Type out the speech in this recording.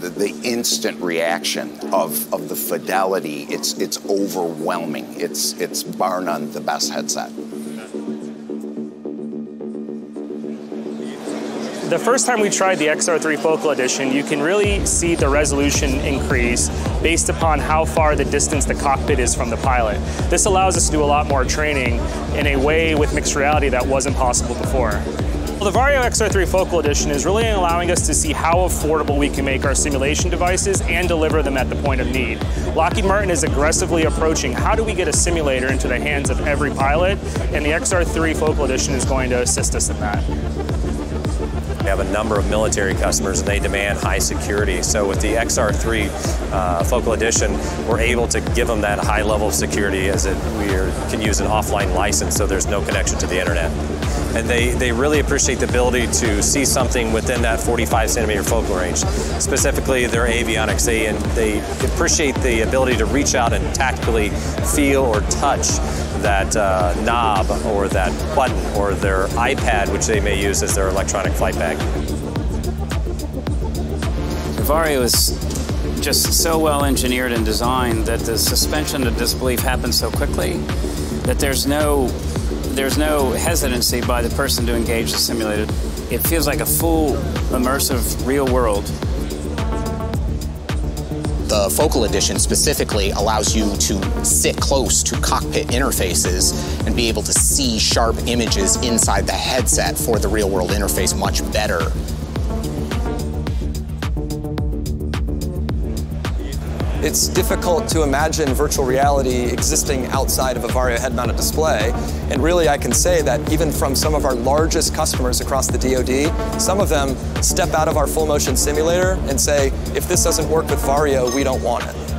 the, the instant reaction of, of the fidelity, it's, it's overwhelming. It's, it's bar none the best headset. The first time we tried the XR3 Focal Edition, you can really see the resolution increase based upon how far the distance the cockpit is from the pilot. This allows us to do a lot more training in a way with mixed reality that wasn't possible before. Well, the Varjo XR3 Focal Edition is really allowing us to see how affordable we can make our simulation devices and deliver them at the point of need. Lockheed Martin is aggressively approaching how do we get a simulator into the hands of every pilot, and the XR3 Focal Edition is going to assist us in that. We have a number of military customers and they demand high security. So with the XR3 uh, Focal Edition, we're able to give them that high level of security as it, we are, can use an offline license so there's no connection to the internet and they, they really appreciate the ability to see something within that 45 centimeter focal range. Specifically, their avionics, they, and they appreciate the ability to reach out and tactically feel or touch that uh, knob or that button or their iPad, which they may use as their electronic flight bag. Varjo is just so well engineered and designed that the suspension of disbelief happens so quickly that there's no there's no hesitancy by the person to engage the simulator. It feels like a full, immersive, real world. The Focal Edition specifically allows you to sit close to cockpit interfaces and be able to see sharp images inside the headset for the real world interface much better It's difficult to imagine virtual reality existing outside of a Varjo head-mounted display. And really, I can say that even from some of our largest customers across the DoD, some of them step out of our full motion simulator and say, if this doesn't work with Varjo, we don't want it.